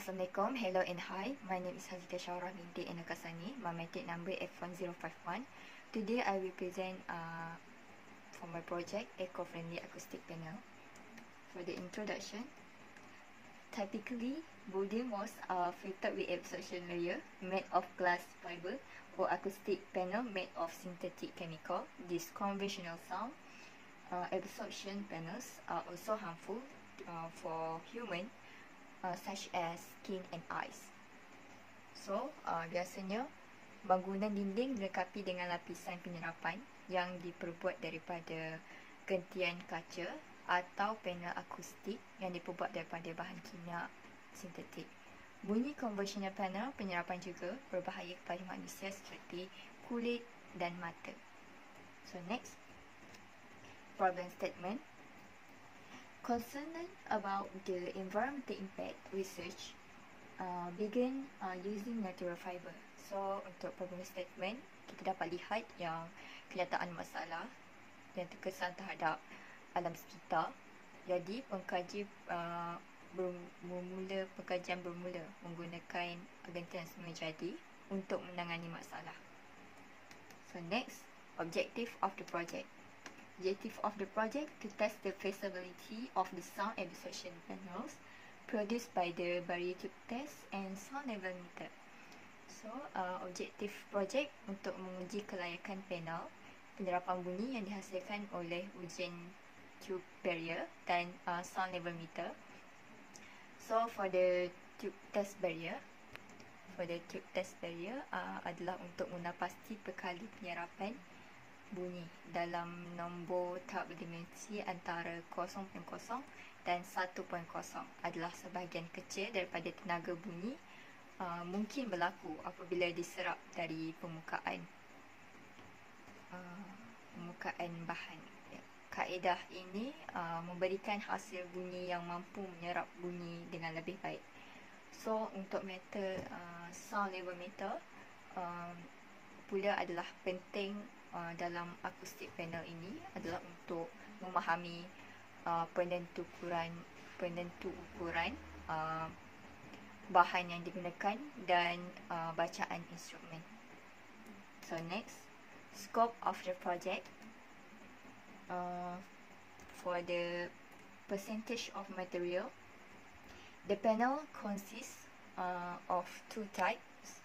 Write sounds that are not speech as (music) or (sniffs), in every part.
Assalamualaikum, hello and hi. My name is Hazita Syarah binti Enakasani. My matric number F1051. Today I will present uh, for my project Eco-Friendly Acoustic Panel. For the introduction, typically building walls are fitted with absorption layer made of glass fiber or acoustic panel made of synthetic chemical. This conventional sound uh, absorption panels are also harmful uh, for human uh, such as skin and eyes. So, uh, biasanya bangunan dinding dilengkapi dengan lapisan penyerapan yang diperbuat daripada gentian kaca atau panel akustik yang diperbuat daripada bahan kimia sintetik. Bunyi conventional panel penyerapan juga berbahaya kepada manusia seperti kulit dan mata. So next, problem statement. Concerned about the environmental impact research uh, begin uh, using natural fiber. So untuk problem statement kita dapat lihat yang kenyataan masalah yang terkesan terhadap alam sekitar. Jadi pengkaji uh, bermula pengkajian bermula menggunakan agensi semua jadi untuk menangani masalah. So next, objective of the project objective of the project to test the feasibility of the sound absorption panels produced by the barrier test and sound level meter. So, uh, objektif projek untuk menguji kelayakan panel penerapan bunyi yang dihasilkan oleh ujian tube barrier dan uh, sound level meter. So, for the tube test barrier, for the tube test barrier uh, adalah untuk guna pasti perkali penyerapan bunyi dalam nombor tahap dimensi antara 0.0 dan 1.0 adalah sebahagian kecil daripada tenaga bunyi uh, mungkin berlaku apabila diserap dari permukaan uh, permukaan bahan. Kaedah ini uh, memberikan hasil bunyi yang mampu menyerap bunyi dengan lebih baik. So untuk meter uh, sound level meter uh, pula adalah penting uh, dalam akustik panel ini adalah untuk memahami uh, penentu ukuran penentu ukuran uh, bahan yang digunakan dan uh, bacaan instrumen. So next, scope of the project uh, for the percentage of material. The panel consists uh, of two types.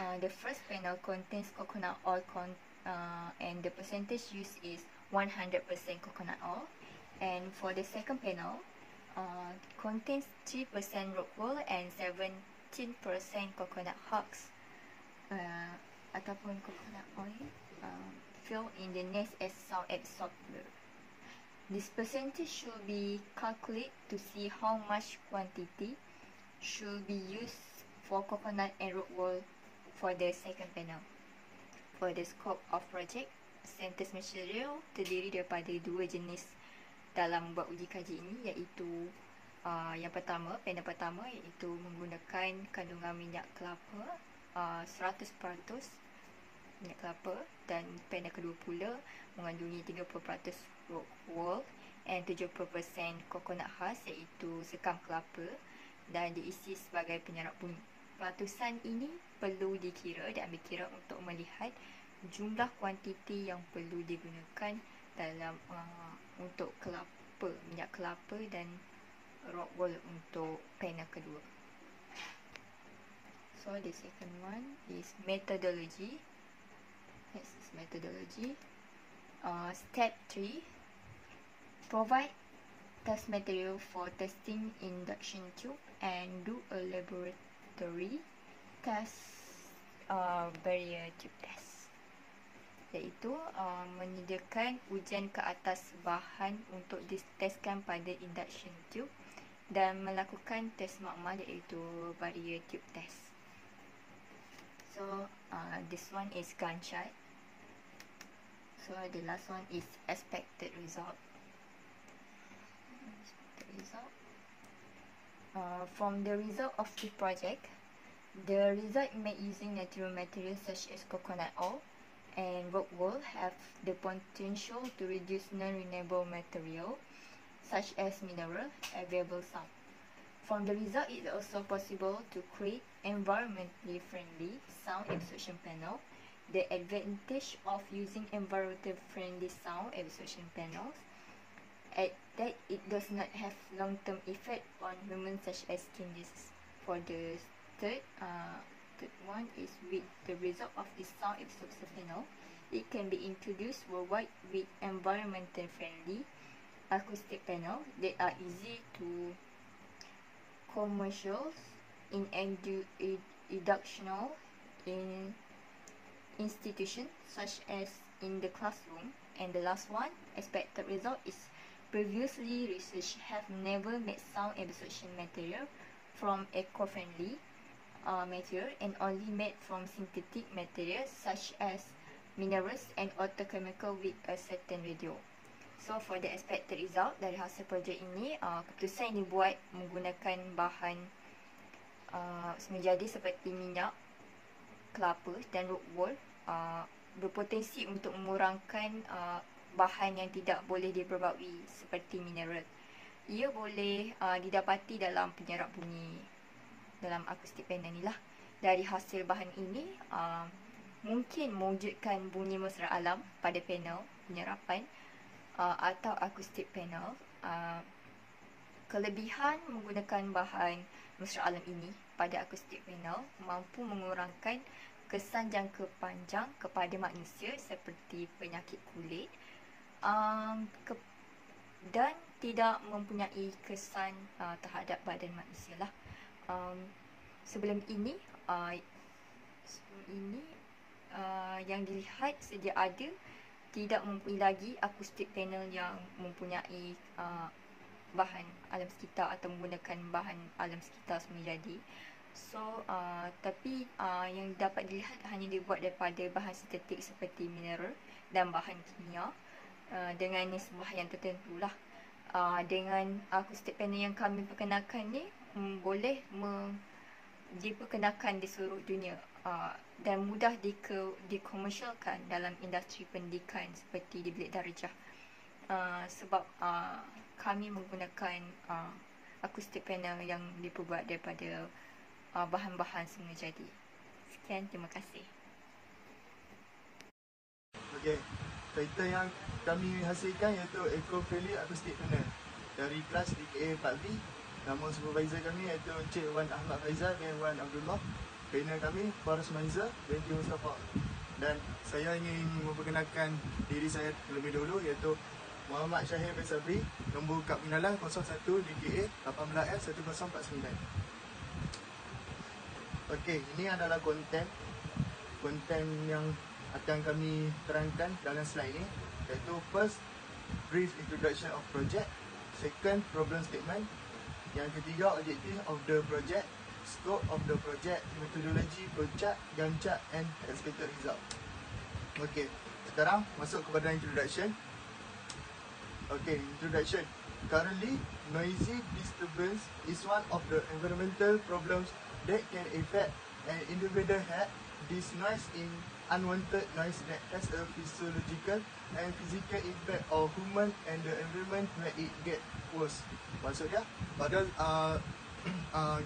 Uh, the first panel contains coconut oil content uh, and the percentage used is 100% coconut oil. And for the second panel uh, contains 3% rock wool and 17% coconut husks uh, ataupun coconut oil uh, filled in the nest as sound absorber. This percentage should be calculated to see how much quantity should be used for coconut and rock wool for the second panel for the scope of project, sentence material terdiri daripada dua jenis dalam buat uji kaji ini iaitu uh, yang pertama, panel pertama iaitu menggunakan kandungan minyak kelapa uh, 100% minyak kelapa dan panel kedua pula mengandungi 30% rock wool and 70% coconut husk iaitu sekam kelapa dan diisi sebagai penyerap bunyi. Peratusan ini perlu dikira dan ambil kira untuk melihat jumlah kuantiti yang perlu digunakan dalam uh, untuk kelapa, minyak kelapa dan rock wool untuk panel kedua. So the second one is methodology. This is methodology. Uh, step 3 Provide test material for testing induction tube and do a laboratory test uh, barrier tube test. Iaitu uh, menyediakan ujian ke atas bahan untuk ditestkan pada induction tube dan melakukan test makmal iaitu barrier tube test. So uh, this one is gunshot. So the last one is expected result. Expected result uh, from the result of the project The result made using natural materials such as coconut oil and rock wool have the potential to reduce non-renewable material such as mineral available some. From the result, it's also possible to create environmentally friendly sound absorption panel. The advantage of using environmentally friendly sound absorption panels at that it does not have long-term effect on humans such as skin disease. For the third, uh, third one is with the result of the sound absorption panel, it can be introduced worldwide with environmental friendly acoustic panel that are easy to commercials in edu- educational in institutions such as in the classroom and the last one expected result is previously research have never made sound absorption material from eco-friendly uh, material and only made from synthetic materials such as minerals and auto chemical with a certain radio. So for the expected result dari hasil projek ini, uh, keputusan ini buat menggunakan bahan uh, menjadi seperti minyak, kelapa dan root wool uh, berpotensi untuk mengurangkan uh, bahan yang tidak boleh diperbaui seperti mineral. Ia boleh uh, didapati dalam penyerap bunyi dalam akustik panel ni lah. Dari hasil bahan ini, uh, mungkin mewujudkan bunyi mesra alam pada panel penyerapan uh, atau akustik panel uh, kelebihan menggunakan bahan mesra alam ini pada akustik panel mampu mengurangkan kesan jangka panjang kepada manusia seperti penyakit kulit um, ke, dan tidak mempunyai kesan uh, terhadap badan manusia lah. Um, sebelum ini, uh, sebelum ini uh, yang dilihat sedia ada tidak mempunyai lagi akustik panel yang mempunyai uh, bahan alam sekitar atau menggunakan bahan alam sekitar semua jadi. So, uh, tapi uh, yang dapat dilihat hanya dibuat daripada bahan sintetik seperti mineral dan bahan kimia uh, dengan nisbah yang tertentu lah. Uh, dengan akustik panel yang kami perkenalkan ni um, boleh me- diperkenalkan di seluruh dunia. Uh, dan mudah dike, dikomersialkan dalam industri pendidikan seperti di bilik darjah. Uh, sebab uh, kami menggunakan uh, akustik panel yang diperbuat daripada uh, bahan-bahan semua jadi. Sekian terima kasih. Okey, kereta yang kami hasilkan iaitu eco-friendly acoustic panel dari kelas DKA 4B Nama supervisor kami iaitu Encik Wan Ahmad Faizal dan Wan Abdullah Trainer kami Faris Manza Binti Mustafa Dan saya ingin memperkenalkan diri saya terlebih dahulu iaitu Muhammad Syahir bin Sabri Nombor kad pengenalan 01 DKA 18F1049 Okey, ini adalah konten Konten yang akan kami terangkan dalam slide ini Iaitu first, brief introduction of project Second, problem statement yang ketiga, objective of the project, scope of the project, methodology, project, Gantt chart and expected result. Okay, sekarang masuk kepada introduction. Okay, introduction. Currently, noisy disturbance is one of the environmental problems that can affect an individual head. This noise in unwanted noise that has a physiological and physical impact on human and the environment when it get worse. Maksudnya, pada uh, (clears throat) uh,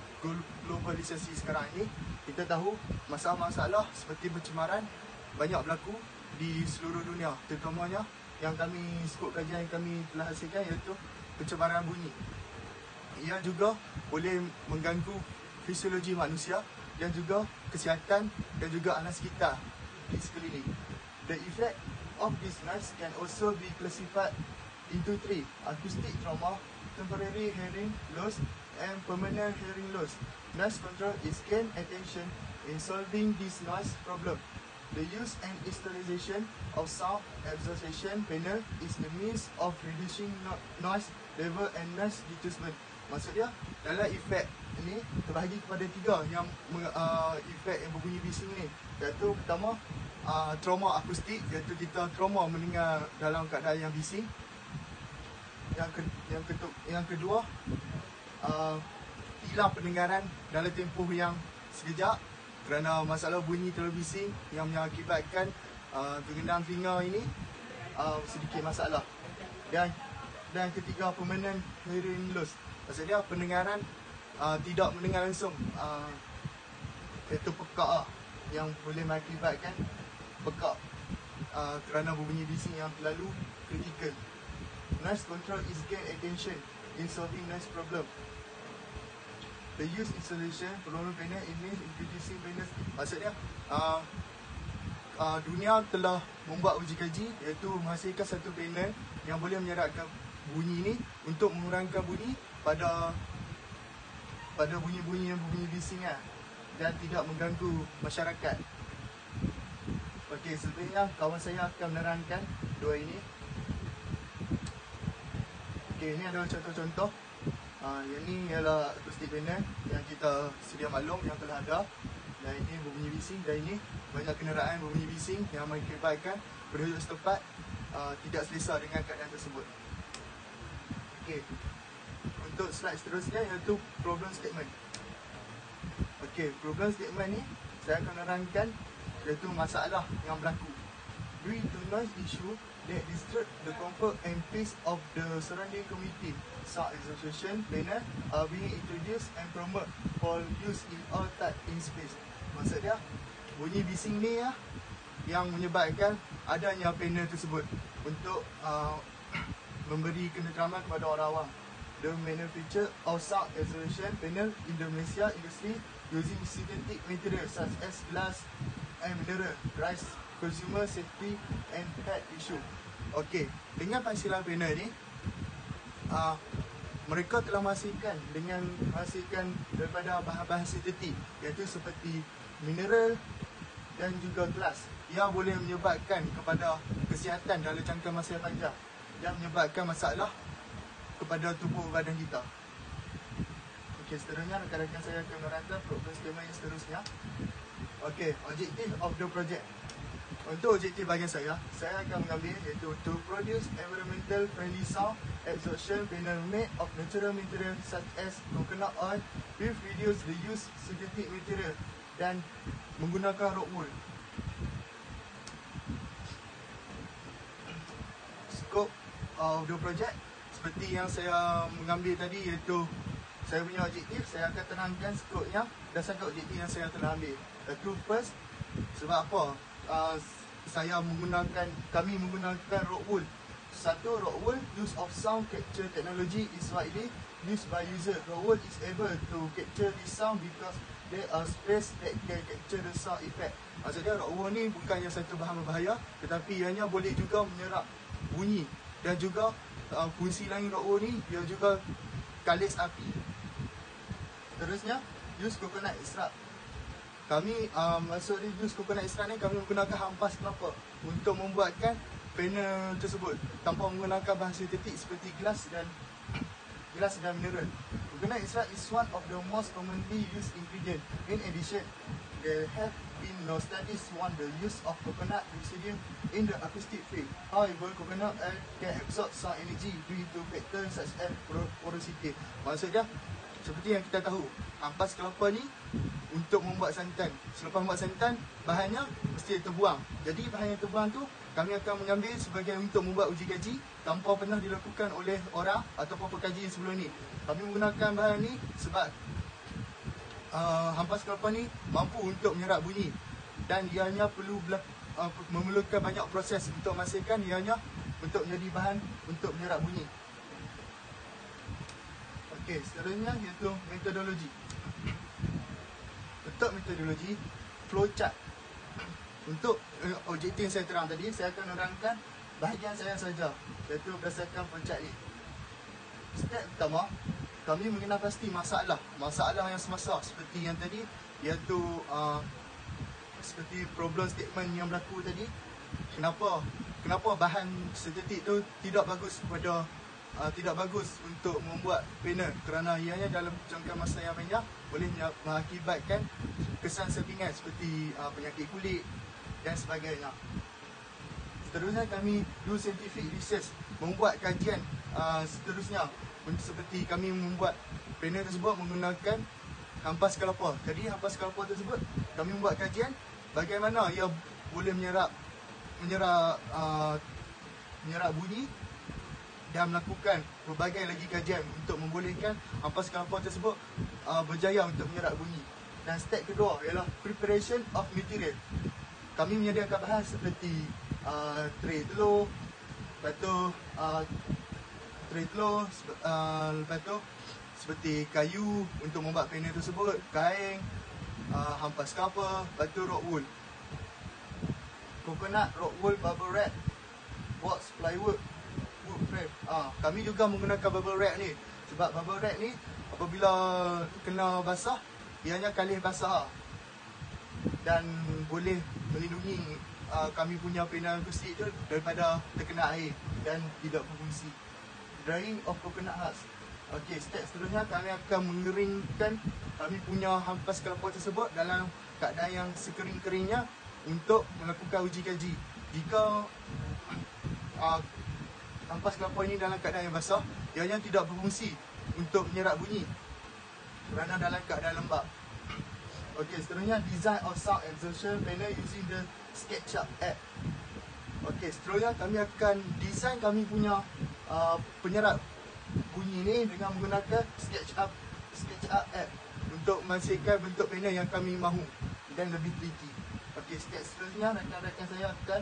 globalisasi sekarang ini, kita tahu masalah-masalah seperti pencemaran banyak berlaku di seluruh dunia. Terutamanya yang kami skop kajian yang kami telah hasilkan iaitu pencemaran bunyi. Ia juga boleh mengganggu fisiologi manusia dan juga kesihatan dan juga alam sekitar sekeliling. The effect of this noise can also be classified into three: acoustic trauma, temporary hearing loss, and permanent hearing loss. Noise control is key attention in solving this noise problem. The use and installation of sound absorption panel is the means of reducing no- noise level and noise displacement. Maksudnya dalam efek ini terbahagi kepada tiga yang uh, efek yang berbunyi bising ni. Iaitu pertama uh, trauma akustik iaitu kita trauma mendengar dalam keadaan yang bising. Yang ke, yang ketuk, yang kedua uh, hilang pendengaran dalam tempoh yang sekejap kerana masalah bunyi terlalu bising yang mengakibatkan uh, pengendang telinga ini uh, sedikit masalah. Dan dan ketiga permanent hearing loss. Maksudnya pendengaran uh, tidak mendengar langsung uh, iaitu pekak lah, yang boleh mengakibatkan pekak uh, kerana berbunyi bising yang terlalu kritikal. Noise control is gain attention in solving noise problem. The use installation problem panel image introducing panels maksudnya uh, uh, dunia telah membuat uji kaji iaitu menghasilkan satu panel yang boleh menyeratkan bunyi ni untuk mengurangkan bunyi pada pada bunyi-bunyi yang berbunyi bising lah dan tidak mengganggu masyarakat. Okey, sebenarnya kawan saya akan menerangkan dua ini. Okey, ini adalah contoh-contoh. Uh, yang ni ialah acoustic panel yang kita sedia maklum yang telah ada. Dan ini berbunyi bising dan ini banyak kenderaan berbunyi bising yang mengakibatkan penduduk setempat uh, tidak selesa dengan keadaan tersebut. Okey. Untuk slide seterusnya iaitu problem statement. Okey, problem statement ni saya akan nerangkan iaitu masalah yang berlaku. Due to noise issue that disturb the comfort and peace of the surrounding community, sound association panel are being introduced and promote for use in all type in space. Maksud dia, bunyi bising ni ya, yang menyebabkan adanya panel tersebut untuk uh, (coughs) memberi ketenteraman kepada orang awam. The manufacture of sound isolation panel in the Malaysia industry using synthetic materials such as glass and mineral, rise consumer safety and health issue. Okey, dengan penghasilan panel ni, uh, mereka telah menghasilkan dengan menghasilkan daripada bahan-bahan sintetik iaitu seperti mineral dan juga glass yang boleh menyebabkan kepada kesihatan dalam jangka masa yang panjang yang menyebabkan masalah kepada tubuh badan kita. Okey, seterusnya rakan-rakan saya akan menerangkan problem skema yang seterusnya. Okey, objektif of the project. Untuk objektif bahagian saya, saya akan mengambil iaitu to produce environmental friendly sound absorption panel made of natural material such as coconut oil with the use synthetic material dan menggunakan rock wool. Scope of the project seperti yang saya mengambil tadi iaitu saya punya objektif saya akan terangkan skopnya berdasarkan objektif yang saya telah ambil. Iaitu first sebab apa? Uh, saya menggunakan kami menggunakan rock wool. Satu rock wool use of sound capture technology is widely used by user. Rock wool is able to capture the sound because there are space that can capture the sound effect. Maksudnya rock wool ni bukannya satu bahan berbahaya tetapi ianya boleh juga menyerap bunyi dan juga uh, fungsi lain wool ni dia juga kalis api. Terusnya use coconut extract kami uh, masuk di jus coconut extract ni kami menggunakan hampas kelapa untuk membuatkan panel tersebut tanpa menggunakan bahan sintetik seperti gelas dan (coughs) gelas dan mineral. Coconut extract is one of the most commonly used ingredient. In addition, there have been no studies on the use of coconut residue in the acoustic field. However, coconut oil can absorb some energy due to factors such as porosity. Maksudnya, seperti yang kita tahu, ampas kelapa ni untuk membuat santan. Selepas membuat santan, bahannya mesti terbuang. Jadi bahan yang terbuang tu kami akan mengambil sebagai untuk membuat uji kaji tanpa pernah dilakukan oleh orang ataupun pekaji sebelum ni. Kami menggunakan bahan ni sebab uh, hampas kelapa ni mampu untuk menyerap bunyi dan ianya perlu uh, memerlukan banyak proses untuk memastikan ianya untuk menjadi bahan untuk menyerap bunyi. Okey, seterusnya iaitu metodologi. Untuk metodologi, flowchart. Untuk uh, objektif yang saya terang tadi, saya akan menerangkan bahagian saya saja, iaitu berdasarkan flowchart ini. Step pertama, kami mengenal pasti masalah. Masalah yang semasa seperti yang tadi, iaitu uh, seperti problem statement yang berlaku tadi. Kenapa? Kenapa bahan sintetik tu tidak bagus kepada uh, tidak bagus untuk membuat panel kerana ianya dalam jangka masa yang panjang boleh mengakibatkan kesan sampingan seperti uh, penyakit kulit dan sebagainya. Seterusnya kami do scientific research membuat kajian uh, seterusnya seperti kami membuat panel tersebut menggunakan hampas kelapa. Jadi hampas kelapa tersebut kami membuat kajian bagaimana ia boleh menyerap menyerap uh, menyerap bunyi dan melakukan berbagai lagi kajian untuk membolehkan ampas kelapa tersebut uh, berjaya untuk menyerap bunyi. Dan step kedua ialah preparation of material. Kami menyediakan bahan seperti uh, tray telur, lepas tu uh, tray telur, uh, lepas tu seperti kayu untuk membuat panel tersebut, kain, uh, hampas kapal, lepas tu rock wool. Coconut, rock wool, bubble wrap, box, plywood, wood frame. Ah, kami juga menggunakan bubble wrap ni. Sebab bubble wrap ni apabila kena basah, ianya kalih basah. Dan boleh melindungi uh, kami punya panel akustik tu daripada terkena air dan tidak berfungsi. Drying of coconut husk. Okey, step seterusnya kami akan mengeringkan kami punya hampas kelapa tersebut dalam keadaan yang sekering-keringnya untuk melakukan uji kaji. Jika uh, ampas kelapa ini dalam keadaan yang basah, ianya tidak berfungsi untuk menyerap bunyi kerana dalam keadaan lembab. Okey, seterusnya design of sound absorption panel using the SketchUp app. Okey, seterusnya kami akan design kami punya uh, penyerap bunyi ni dengan menggunakan SketchUp SketchUp app untuk menghasilkan bentuk panel yang kami mahu dan lebih teliti. Okey, step seterusnya rakan-rakan saya akan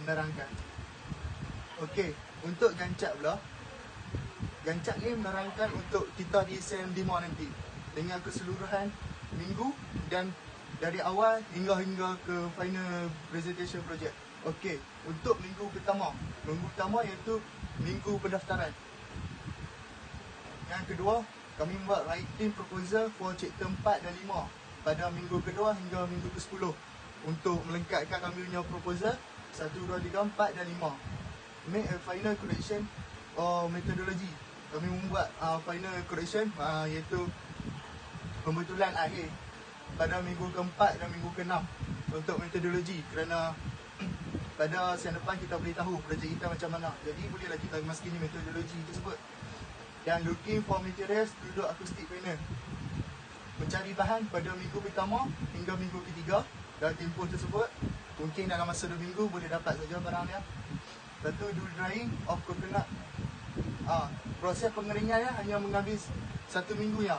menerangkan. Okey, untuk gancak pula. Gancak ni menerangkan untuk kita di SMD nanti dengan keseluruhan minggu dan dari awal hingga hingga ke final presentation project. Okey, untuk minggu pertama. Minggu pertama iaitu minggu pendaftaran. Yang kedua, kami buat writing proposal for chapter 4 dan 5 pada minggu kedua hingga minggu ke-10 untuk melengkapkan kami punya proposal 1, 2, 3, 4 dan 5 make a final correction or methodology kami membuat uh, final correction uh, iaitu pembetulan akhir pada minggu keempat dan minggu keenam untuk metodologi kerana pada siang depan kita boleh tahu projek kita macam mana. Jadi bolehlah kita masukin metodologi tersebut. Dan looking for materials duduk akustik panel mencari bahan pada minggu pertama hingga minggu ketiga dalam tempoh tersebut. Mungkin dalam masa 2 minggu boleh dapat saja barang dia. Lepas tu do drying of coconut. Ah, proses pengeringannya hanya mengambil satu minggu ya.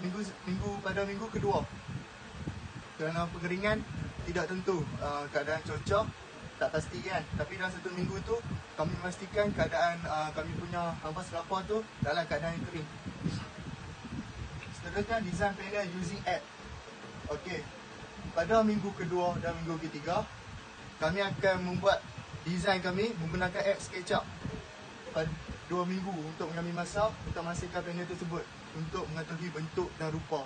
Minggu minggu pada minggu kedua. Kerana pengeringan tidak tentu uh, keadaan cuaca tak pasti kan. Tapi dalam satu minggu tu kami memastikan keadaan uh, kami punya ampas kelapa tu dalam keadaan yang kering. Seterusnya design panel using app. Okey. Pada minggu kedua dan minggu ketiga kami akan membuat design kami menggunakan app SketchUp. Pada dua minggu untuk mengambil masa untuk menghasilkan panel tersebut untuk mengetahui bentuk dan rupa.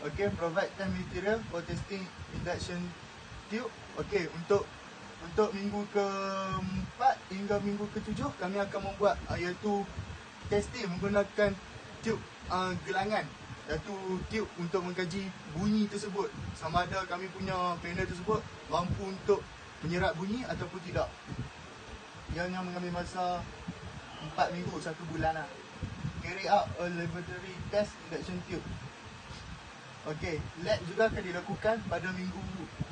Okay, provide time material for testing induction tube. Okay, untuk untuk minggu keempat hingga minggu ketujuh kami akan membuat uh, iaitu testing menggunakan tube uh, gelangan iaitu tube untuk mengkaji bunyi tersebut sama ada kami punya panel tersebut mampu untuk menyerap bunyi ataupun tidak. Ianya mengambil masa empat minggu, satu bulan lah. Carry out a laboratory test induction tube. Okey, lab juga akan dilakukan pada minggu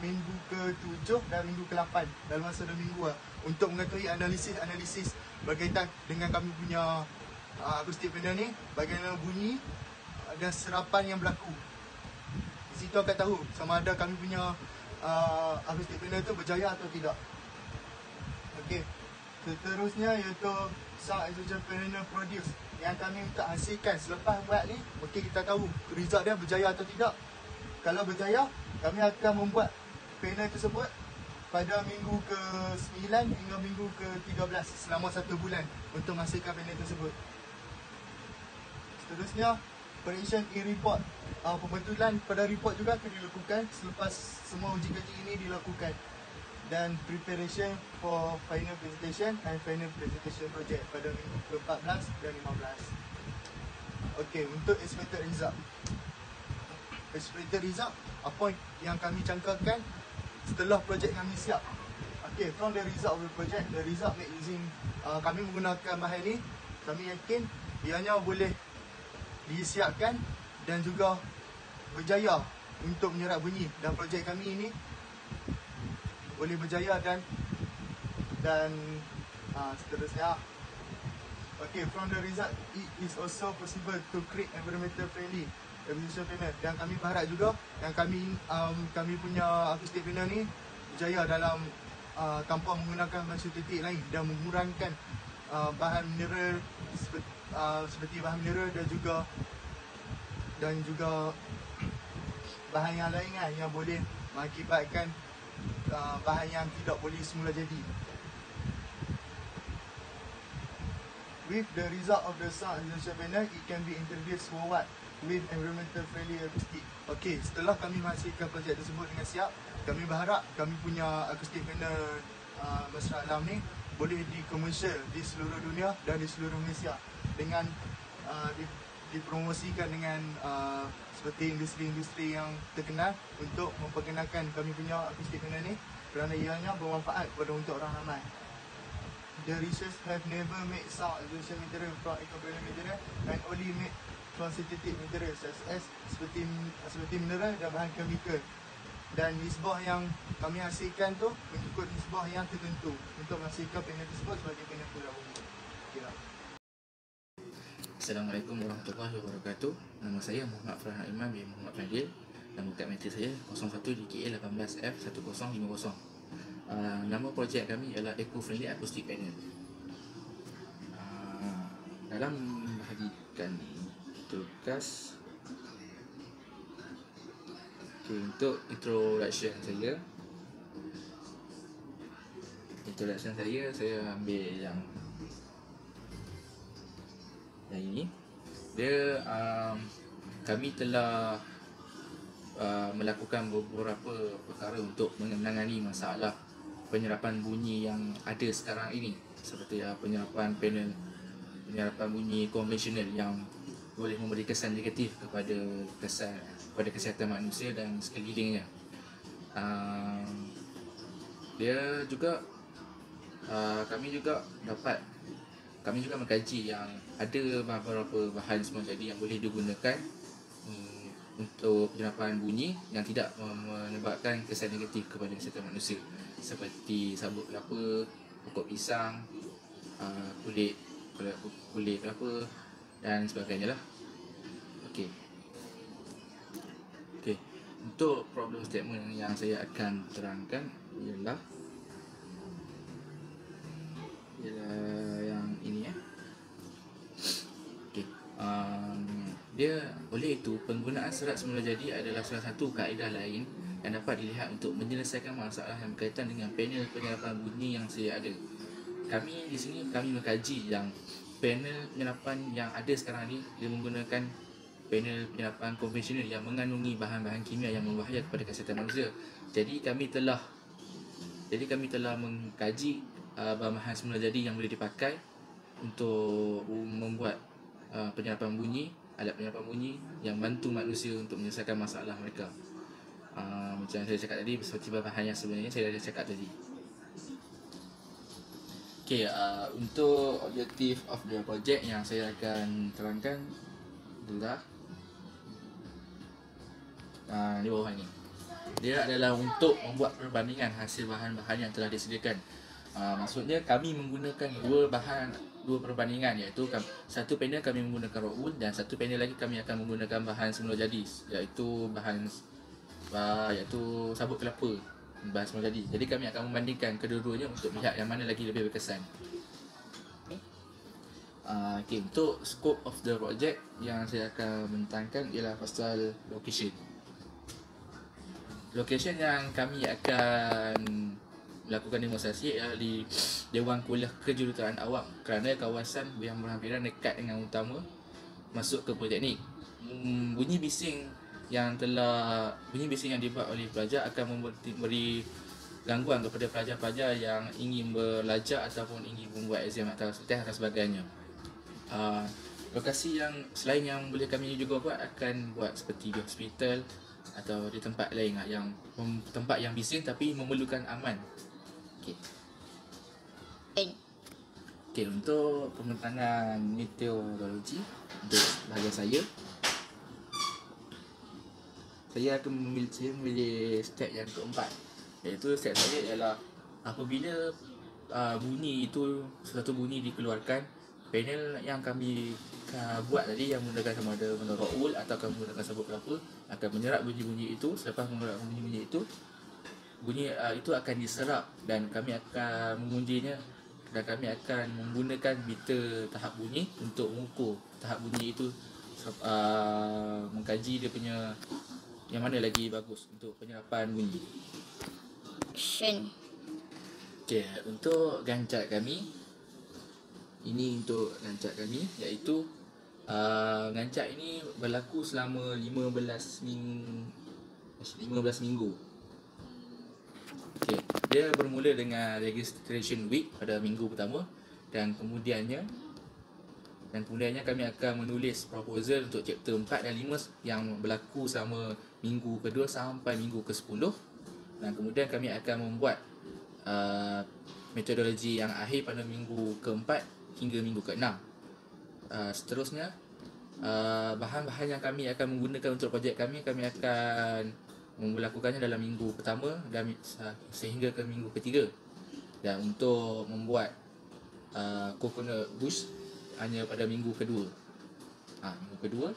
minggu ke-7 dan minggu ke-8 dalam masa 2 minggu lah untuk mengetahui analisis-analisis berkaitan dengan kami punya uh, akustik panel ni, bagaimana bunyi dan serapan yang berlaku. Di situ akan tahu sama ada kami punya uh, akustik panel tu berjaya atau tidak. Okey. Seterusnya iaitu sound exhaustion panel produce yang kami minta hasilkan selepas buat ni mungkin kita tahu result dia berjaya atau tidak. Kalau berjaya kami akan membuat panel tersebut pada minggu ke-9 hingga minggu ke-13 selama satu bulan untuk menghasilkan panel tersebut. Seterusnya operation e-report. Uh, pembetulan pada report juga akan dilakukan selepas semua uji kaji ini dilakukan dan preparation for final presentation and final presentation project pada minggu ke-14 dan 15. Okey, untuk expected result. Expected result apa yang kami cangkakan setelah projek kami siap. Okey, from the result of the project, the result made using uh, kami menggunakan bahan ini, kami yakin ianya boleh disiapkan dan juga berjaya untuk menyerap bunyi dan projek kami ini boleh berjaya dan dan uh, seterusnya Okay, from the result, it is also possible to create environmental friendly evolution panel. Dan kami berharap juga yang kami um, kami punya acoustic panel ni berjaya dalam uh, tanpa menggunakan bahan sintetik lain dan mengurangkan uh, bahan mineral seperti, uh, seperti bahan mineral dan juga dan juga bahan yang lain kan yang boleh mengakibatkan uh, bahan yang tidak boleh semula jadi. With the result of the sound isolation panel, it can be introduced forward with environmental friendly acoustic. Okey, setelah kami menghasilkan projek tersebut dengan siap, kami berharap kami punya acoustic panel uh, mesra alam ni boleh di commercial di seluruh dunia dan di seluruh Malaysia dengan uh, dipromosikan dengan uh, seperti industri-industri yang terkenal untuk memperkenalkan kami punya acoustic panel ni kerana ianya bermanfaat kepada untuk orang ramai. The research have never made sound isolation material from eco-friendly material and only made synthetic material such as seperti seperti mineral dan bahan kimia. Dan nisbah yang kami hasilkan tu mengikut nisbah yang tertentu untuk menghasilkan panel tersebut sebagai pula umum. Kira. Assalamualaikum warahmatullahi wabarakatuh. Nama saya Muhammad Farhan Imam bin Muhammad Fadil Nama kad meter saya 01 DKA 18F1050 uh, Nama projek kami ialah Eco Friendly Acoustic Panel. Uh, Dalam membahagikan tugas okay, Untuk introduction saya Introduction saya, saya ambil yang yang ini dia um, kami telah uh, melakukan beberapa perkara untuk menangani masalah penyerapan bunyi yang ada sekarang ini seperti uh, penyerapan panel penyerapan bunyi konvensional yang boleh memberi kesan negatif kepada kesan kepada kesihatan manusia dan sekelilingnya. Um, dia juga uh, kami juga dapat kami juga mengkaji yang ada beberapa bahan semua jadi yang boleh digunakan um, untuk penyerapan bunyi yang tidak menyebabkan kesan negatif kepada kesihatan manusia seperti sabut kelapa, pokok pisang, uh, kulit kulit kulit kelapa dan sebagainya lah. Okey. Okey. Untuk problem statement yang saya akan terangkan ialah ialah dia oleh itu penggunaan serat semula jadi adalah salah satu kaedah lain yang dapat dilihat untuk menyelesaikan masalah yang berkaitan dengan panel penyerapan bunyi yang sedia ada. Kami di sini kami mengkaji yang panel penyerapan yang ada sekarang ni dia menggunakan panel penyerapan konvensional yang mengandungi bahan-bahan kimia yang berbahaya kepada kesihatan manusia. Jadi kami telah jadi kami telah mengkaji uh, bahan-bahan semula jadi yang boleh dipakai untuk membuat uh, penyerapan bunyi, alat penyerapan bunyi yang bantu manusia untuk menyelesaikan masalah mereka. Uh, macam saya cakap tadi seperti bahan yang sebenarnya saya dah cakap tadi. Okay, uh, untuk objektif of the project yang saya akan terangkan adalah uh, di bawah ni. Dia adalah untuk membuat perbandingan hasil bahan-bahan yang telah disediakan. Uh, maksudnya kami menggunakan dua bahan dua perbandingan iaitu satu panel kami menggunakan raw wool dan satu panel lagi kami akan menggunakan bahan semula jadi iaitu bahan uh, iaitu sabut kelapa bahas semula jadi. Jadi kami akan membandingkan kedua-duanya untuk lihat yang mana lagi lebih berkesan. Uh, okay, untuk scope of the project yang saya akan mentangkan ialah pasal location. Location yang kami akan melakukan demonstrasi ialah di (sniffs) Dewan Kuliah Kejuruteraan Awam kerana kawasan yang berhampiran dekat dengan utama masuk ke politeknik. Hmm, bunyi bising yang telah bunyi bising yang dibuat oleh pelajar akan memberi gangguan kepada pelajar-pelajar yang ingin belajar ataupun ingin membuat exam atau test dan sebagainya. Uh, lokasi yang selain yang boleh kami juga buat akan buat seperti di hospital atau di tempat lain lah yang tempat yang bising tapi memerlukan aman. Okey. Okey untuk pembentangan meteorologi untuk bahagian saya saya akan memilih saya memilih step yang keempat. Iaitu step saya ialah apabila uh, bunyi itu satu bunyi dikeluarkan panel yang kami uh, buat tadi yang menggunakan sama ada rock wool atau akan menggunakan sabuk kelapa akan menyerap bunyi-bunyi itu. Selepas menyerap bunyi-bunyi itu bunyi uh, itu akan diserap dan kami akan mengundinya dan kami akan menggunakan meter tahap bunyi untuk mengukur tahap bunyi itu uh, mengkaji dia punya yang mana lagi bagus untuk penyerapan bunyi. Action. Okey, untuk gancak kami ini untuk gancak kami iaitu uh, gancak ini berlaku selama 15 minggu 15 minggu. Okey, dia bermula dengan registration week pada minggu pertama dan kemudiannya dan kemudiannya kami akan menulis proposal untuk chapter 4 dan 5 yang berlaku selama minggu kedua sampai minggu ke-10 dan kemudian kami akan membuat uh, metodologi yang akhir pada minggu keempat hingga minggu ke-6 uh, seterusnya uh, bahan-bahan yang kami akan menggunakan untuk projek kami kami akan melakukannya dalam minggu pertama dan sehingga ke minggu ketiga dan untuk membuat uh, coconut bush hanya pada minggu kedua. Ha, minggu kedua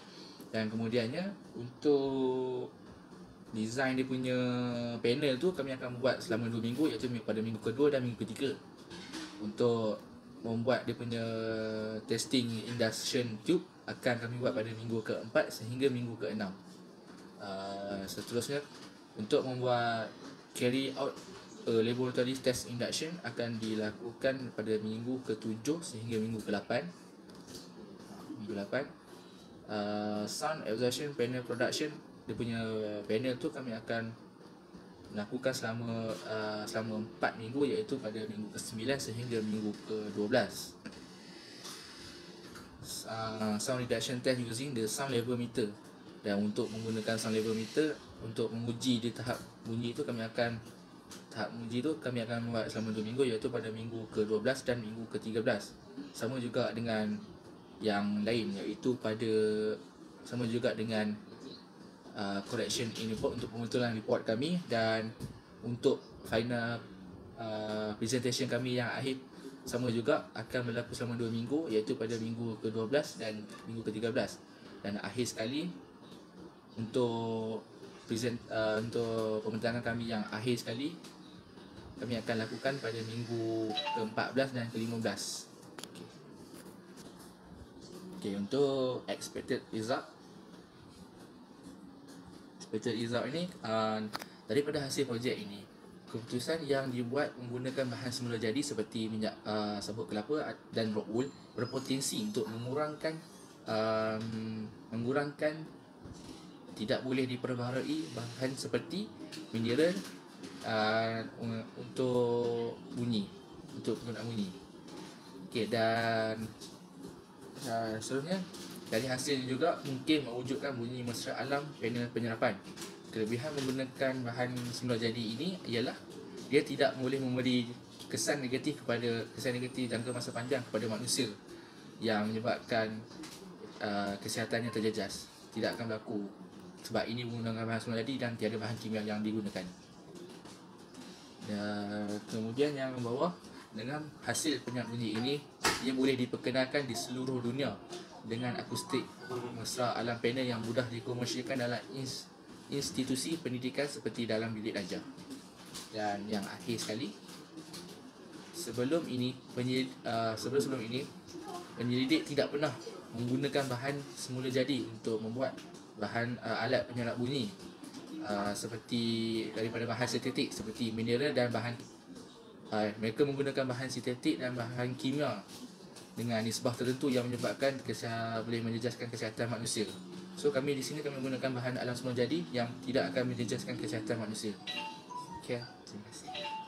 dan kemudiannya untuk design dia punya panel tu kami akan buat selama 2 minggu iaitu pada minggu kedua dan minggu ketiga untuk membuat dia punya testing induction tube akan kami buat pada minggu keempat sehingga minggu keenam. Uh, seterusnya untuk membuat carry out a laboratory test induction akan dilakukan pada minggu ke-7 sehingga minggu ke-8 minggu 8 uh, sound absorption panel production dia punya panel tu kami akan lakukan selama uh, selama 4 minggu iaitu pada minggu ke-9 sehingga minggu ke-12 uh, sound reduction test using the sound level meter dan untuk menggunakan sound level meter untuk menguji di tahap bunyi itu kami akan tahap uji tu kami akan buat selama 2 minggu iaitu pada minggu ke-12 dan minggu ke-13 sama juga dengan yang lain iaitu pada sama juga dengan uh, correction in report untuk pembetulan report kami. Dan untuk final uh, presentation kami yang akhir sama juga akan berlaku selama 2 minggu iaitu pada minggu ke-12 dan minggu ke-13 dan akhir sekali untuk present uh, untuk pembentangan kami yang akhir sekali kami akan lakukan pada minggu ke-14 dan ke-15 Okay, untuk expected result. Expected result ini uh, Daripada hasil projek ini Keputusan yang dibuat menggunakan bahan semula jadi Seperti minyak uh, sabut kelapa dan rock wool Berpotensi untuk mengurangkan um, Mengurangkan Tidak boleh diperbaharui bahan seperti Mineral uh, Untuk bunyi Untuk penggunaan bunyi Okay, dan uh, seterusnya dari hasil juga mungkin mewujudkan bunyi mesra alam panel penyerapan. Kelebihan menggunakan bahan semula jadi ini ialah dia tidak boleh memberi kesan negatif kepada kesan negatif jangka masa panjang kepada manusia yang menyebabkan uh, kesihatannya terjejas. Tidak akan berlaku sebab ini menggunakan bahan semula jadi dan tiada bahan kimia yang digunakan. Dan kemudian yang bawah dengan hasil penyak bunyi ini ia boleh diperkenalkan di seluruh dunia dengan akustik mesra alam panel yang mudah dikomersialkan dalam institusi pendidikan seperti dalam bilik ajar. Dan yang akhir sekali sebelum ini uh, sebelum sebelum ini penyelidik tidak pernah menggunakan bahan semula jadi untuk membuat bahan uh, alat penyerap bunyi uh, seperti daripada bahan sintetik seperti mineral dan bahan uh, mereka menggunakan bahan sintetik dan bahan kimia dengan nisbah tertentu yang menyebabkan kesihatan, boleh menjejaskan kesihatan manusia. So kami di sini kami menggunakan bahan alam semula jadi yang tidak akan menjejaskan kesihatan manusia. Okay, terima kasih.